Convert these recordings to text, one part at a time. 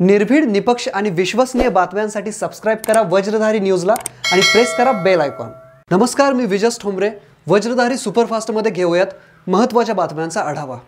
निर्भीड निपक्ष आणि विश्वसनीय बातम्यांसाठी सबस्क्राईब करा वज्रधारी न्यूजला आणि प्रेस करा बेल आयकॉन नमस्कार मी विजस ठोंबरे. वज्रधारी सुपरफास्टमध्ये घेऊयात महत्त्वाच्या बातम्यांचा आढावा.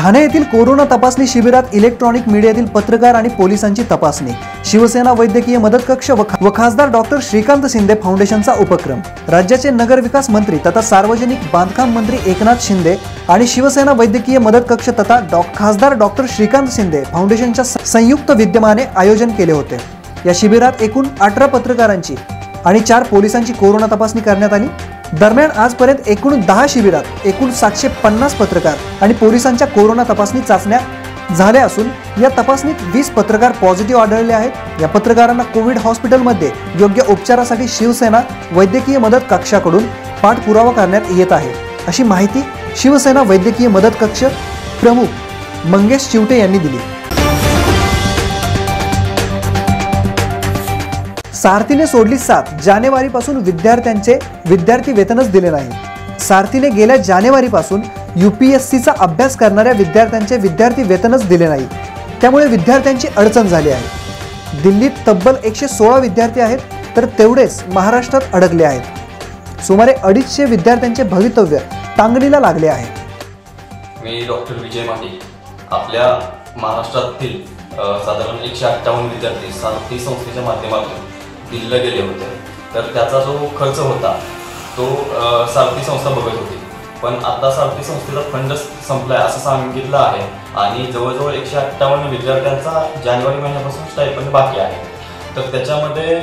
ठाणे येथील कोरोना तपासणी शिबिरात इलेक्ट्रॉनिक मीडियातील पत्रकार आणि पोलिसांची तपासणी. शिवसेना वैद्यकीय मदत कक्ष व खासदार डॉक्टर श्रीकांत शिंदे फाउंडेशनचा उपक्रम. राज्याचे नगरविकास मंत्री तथा सार्वजनिक बांधकाम मंत्री एकनाथ शिंदे आणि शिवसेना वैद्यकीय मदत कक्ष तथा डॉ खासदार डॉक्टर श्रीकांत शिंदे फाउंडेशनच्या संयुक्त विद्यमाने आयोजन केले होते. या शिबिरात एकूण अठरा पत्रकारांची आणि चार पोलिसांची कोरोना तपासणी करण्यात आली. दरम्यान आजपर्यंत एकूण दहा शिबिरात एकूण सातशे पन्नास पत्रकार आणि पोलिसांच्या कोरोना तपासणी चाचण्या झाल्या असून या तपासणीत वीस पत्रकार पॉझिटिव्ह आढळले आहेत. या पत्रकारांना कोविड हॉस्पिटलमध्ये योग्य उपचारासाठी शिवसेना वैद्यकीय मदत कक्षाकडून पाठपुरावा करण्यात येत आहे. अशी माहिती शिवसेना वैद्यकीय मदत कक्ष प्रमुख मंगेश चिवटे यांनी दिली. सारथीने सोडली साथ जानेवारीपासून विद्यार्थ्यांचे विद्यार्थी वेतनच दिले नाही. सारथीने गेल्या जानेवारीपासून यूपीएससीचा अभ्यास करणाऱ्या विद्यार्थ्यांचे विद्यार्थी वेतनच दिले नाही. त्यामुळे विद्यार्थ्यांची अडचण झाली आहे. दिल्लीत तब्बल एकशे सोळा विद्यार्थी आहेत तर तेवढेच महाराष्ट्रात अडकले आहेत. सुमारे अडीचशे विद्यार्थ्यांचे भवितव्य टांगणीला लागले आहे. मी डॉक्टर विजय माने आपल्या महाराष्ट्रातील साधारण एकशे अठ्ठावन्न विद्यार्थी सारथी संस्थेच्या माध्यमातून दिल्लं गेले होते. तर त्याचा जो खर्च होता तो सारथी संस्था बघत होती. पण आता सारथी संस्थेचा फंड संपलाय असं सांगितलं आहे. आणि जवळजवळ एकशे अठ्ठावन्न विद्यार्थ्यांचा जानेवारी महिन्यापासून स्टायपंड बाकी आहे. तर त्याच्यामध्ये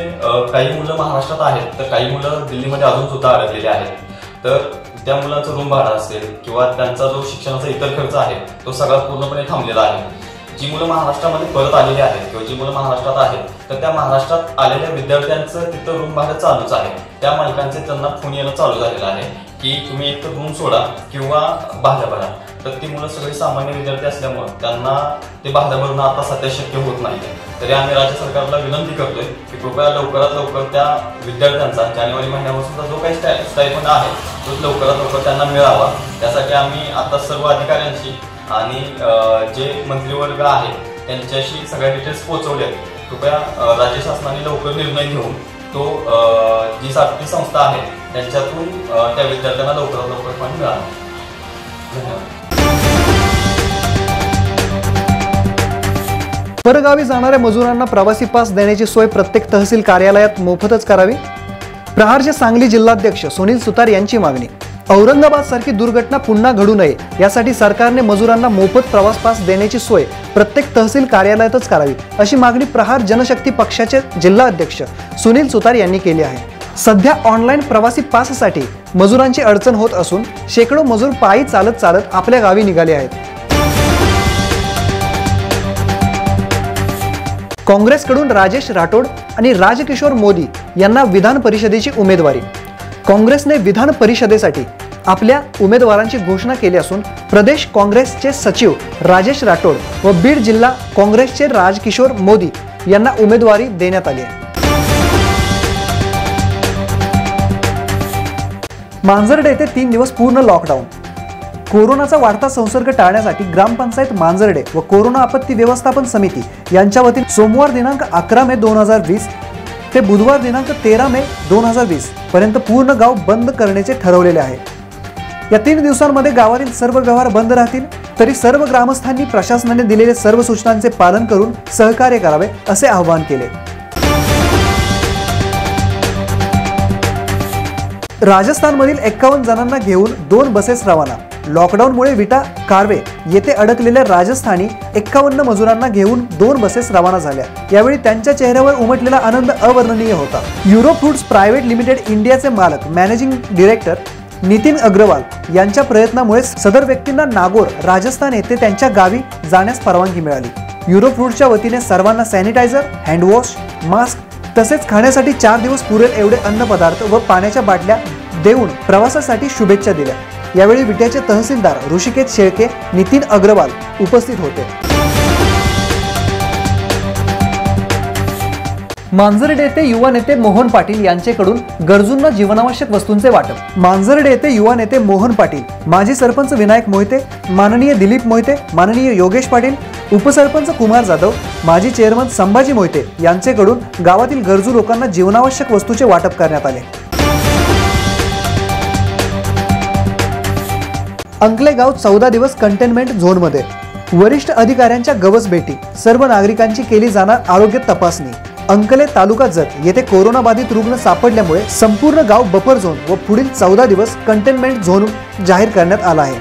काही मुलं महाराष्ट्रात आहेत तर काही मुलं दिल्लीमध्ये अजून सुद्धा अडकलेली आहेत. तर त्या मुलांचं रूम भाडा असेल किंवा त्यांचा जो शिक्षणाचा इतर खर्च आहे तो सगळा पूर्णपणे थांबलेला आहे. जी मुलं महाराष्ट्रामध्ये परत आलेली आहेत किंवा जी मुलं महाराष्ट्रात आहेत तर त्या महाराष्ट्रात आलेल्या विद्यार्थ्यांचं तिथं रूम भाडं चालूच आहे. त्या मालकांचे त्यांना फोन येणं चालू झालेलं आहे की तुम्ही एक रूम सोडा किंवा भाड्या भरा. तर ती मुलं सगळी सामान्य विद्यार्थी असल्यामुळं त्यांना ते भाड्या भरणं आता सध्या शक्य होत नाही. तरी आम्ही राज्य सरकारला विनंती करतोय की कृपया लवकरात लवकर त्या विद्यार्थ्यांचा जानेवारी महिन्यापासूनचा जो काही स्टाय स्टायफंड आहे तो लवकरात लवकर त्यांना मिळावा. त्यासाठी आम्ही आता सर्व अधिकाऱ्यांशी आणि जे मंत्री वर्ग आहे त्यांच्याशी सगळ्या डिटेल्स पोहोचवल्या कृपया राज्य शासनाने लवकर निर्णय घेऊन तो जी सातवी संस्था आहे त्यांच्यातून त्या विद्यार्थ्यांना लवकरात लवकर पण मिळावं धन्यवाद. परगावी जाणाऱ्या मजुरांना प्रवासी पास देण्याची सोय प्रत्येक तहसील कार्यालयात मोफतच करावी? प्रहारचे सांगली जिल्हाध्यक्ष सुनील सुतार यांची मागणी औरंगाबाद सारखी दुर्घटना पुन्हा घडू नये यासाठी सरकारने मजुरांना मोफत प्रवास पास देण्याची सोय प्रत्येक तहसील कार्यालयातच करावी अशी मागणी प्रहार जनशक्ती पक्षाचे जिल्हा अध्यक्ष सुनील सुतार यांनी केली आहे. सध्या ऑनलाईन प्रवासी पाससाठी मजुरांची अडचण होत असून शेकडो मजूर पायी चालत चालत आपल्या गावी निघाले आहेत. काँग्रेसकडून राजेश राठोड आणि राजकिशोर मोदी यांना विधान परिषदेची उमेदवारी. काँग्रेसने विधान परिषदेसाठी आपल्या उमेदवारांची घोषणा केली असून प्रदेश काँग्रेसचे सचिव राजेश राठोड व बीड जिल्हा काँग्रेसचे राजकिशोर मोदी यांना उमेदवारी देण्यात आली आहे. मांजर्डे येथे तीन दिवस पूर्ण लॉकडाऊन कोरोनाचा वाढता संसर्ग टाळण्यासाठी ग्रामपंचायत मांजर्डे व कोरोना आपत्ती व्यवस्थापन समिती यांच्या वतीने सोमवार दिनांक अकरा मे दोन हजार वीस ते बुधवार दिनांक तेरा मे दोन हजार वीस पर्यंत पूर्ण गाव बंद करण्याचे ठरवलेले आहे. या तीन दिवसांमध्ये गावातील सर्व व्यवहार बंद राहतील तरी सर्व ग्रामस्थांनी प्रशासनाने दिलेले सर्व सूचनांचे पालन करून सहकार्य करावे असे आवाहन केले. राजस्थानमधील एक्कावन्न जणांना घेऊन दोन बसेस रवाना. लॉकडाऊनमुळे विटा कारवे येथे अडकलेल्या राजस्थानी एक्कावन्न मजुरांना घेऊन दोन बसेस रवाना झाल्या. यावेळी त्यांच्या चेहऱ्यावर उमटलेला आनंद अवर्णनीय होता. युरो फूड्स प्रायव्हेट लिमिटेड इंडियाचे मालक मॅनेजिंग डिरेक्टर नितीन अग्रवाल यांच्या प्रयत्नामुळे सदर व्यक्तींना नागोर राजस्थान येथे त्यांच्या गावी जाण्यास परवानगी मिळाली. युरोप रूटच्या वतीने सर्वांना सॅनिटायझर हँडवॉश मास्क तसेच खाण्यासाठी चार दिवस पुरेल एवढे अन्नपदार्थ व पाण्याच्या बाटल्या देऊन प्रवासासाठी शुभेच्छा दिल्या. यावेळी विट्याचे तहसीलदार ऋषिकेत शेळके नितीन अग्रवाल उपस्थित होते. मांजर्डे येथे युवा नेते मोहन पाटील यांच्याकडून गरजूंना जीवनावश्यक वस्तूंचे वाटप. मांजर्डे येथे युवा नेते मोहन पाटील माजी सरपंच विनायक मोहिते माननीय दिलीप मोहिते माननीय योगेश पाटील उपसरपंच कुमार जाधव माजी चेअरमन संभाजी मोहिते यांचेकडून गावातील गरजू लोकांना जीवनावश्यक वस्तूचे वाटप करण्यात आले. अंकले गाव चौदा दिवस कंटेनमेंट झोनमध्ये. वरिष्ठ अधिकाऱ्यांच्या गवस भेटी सर्व नागरिकांची केली जाणार आरोग्य तपासणी. अंकले तालुका जत येथे कोरोना बाधित रुग्ण सापडल्यामुळे संपूर्ण गाव बफर झोन व पुढील चौदा दिवस कंटेनमेंट झोन जाहीर करण्यात आला आहे.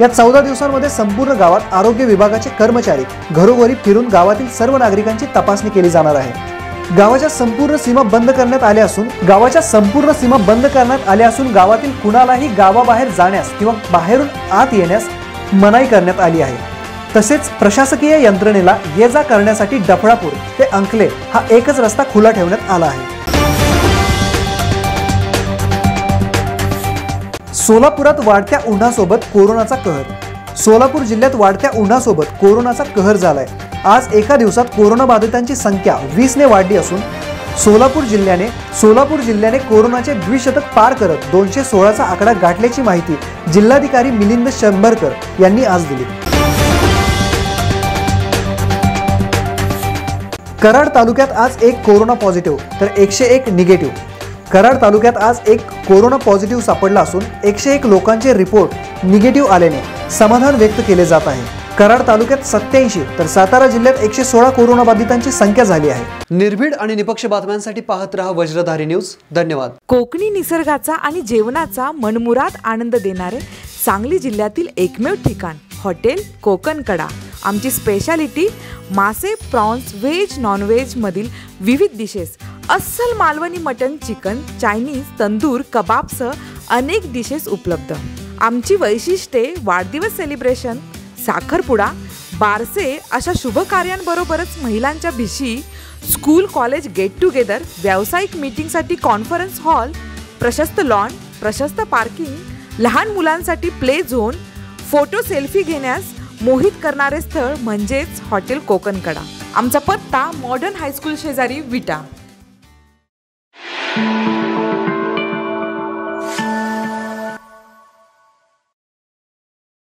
या चौदा दिवसांमध्ये संपूर्ण गावात आरोग्य विभागाचे कर्मचारी घरोघरी फिरून गावातील सर्व नागरिकांची तपासणी केली जाणार आहे. गावाच्या संपूर्ण सीमा बंद करण्यात आल्या असून गावाच्या संपूर्ण सीमा बंद करण्यात आल्या असून गावातील कुणालाही गावाबाहेर जाण्यास किंवा बाहेरून आत येण्यास मनाई करण्यात आली आहे. तसेच प्रशासकीय यंत्रणेला ये जा करण्यासाठी डफळापूर ते अंकले हा एकच रस्ता खुला ठेवण्यात आला आहे. सोलापुरात वाढत्या उन्हासोबत कोरोनाचा कहर. सोलापूर जिल्ह्यात वाढत्या उन्हासोबत कोरोनाचा कहर झालाय. आज एका दिवसात कोरोना बाधितांची संख्या वीसने वाढली असून सोलापूर जिल्ह्याने सोलापूर जिल्ह्याने कोरोनाचे द्विशतक पार करत दोनशे सोळाचा आकडा गाठल्याची माहिती जिल्हाधिकारी मिलिंद शंभरकर यांनी आज दिली. कराड तालुक्यात आज एक कोरोना पॉझिटिव्ह तर एकशे एक निगेटिव्ह. कराड तालुक्यात आज एक कोरोना पॉझिटिव्ह सापडला असून एकशे एक लोकांचे रिपोर्ट निगेटिव्ह आल्याने समाधान व्यक्त केले जात आहे. कराड तालुक्यात सत्याऐंशी तर सातारा जिल्ह्यात एकशे सोळा कोरोना बाधितांची संख्या झाली आहे. निर्भीड आणि निपक्ष बातम्यांसाठी पाहत रहा वज्रधारी न्यूज. धन्यवाद. कोकणी निसर्गाचा आणि जेवणाचा मनमुराद आनंद देणारे सांगली जिल्ह्यातील एकमेव ठिकाण हॉटेल कोकणकडा. आमची स्पेशालिटी मासे प्रॉन्स व्हेज नॉनव्हेज मधील विविध डिशेस अस्सल Malvani mutton chicken Chinese tandoor कबाबसह अनेक डिशेस उपलब्ध. आमची वैशिष्ट्ये वाढदिवस सेलिब्रेशन साखरपुडा बारसे अशा शुभ कार्यांबरोबरच महिलांच्या भिशी स्कूल कॉलेज गेट टुगेदर व्यावसायिक मीटिंगसाठी कॉन्फरन्स हॉल प्रशस्त लॉन प्रशस्त पार्किंग लहान मुलांसाठी प्ले झोन फोटो सेल्फी घेण्यास मोहित करणारे स्थळ म्हणजेच हॉटेल कोकणकडा. आमचा पत्ता मॉडर्न हायस्कूल शेजारी विटा.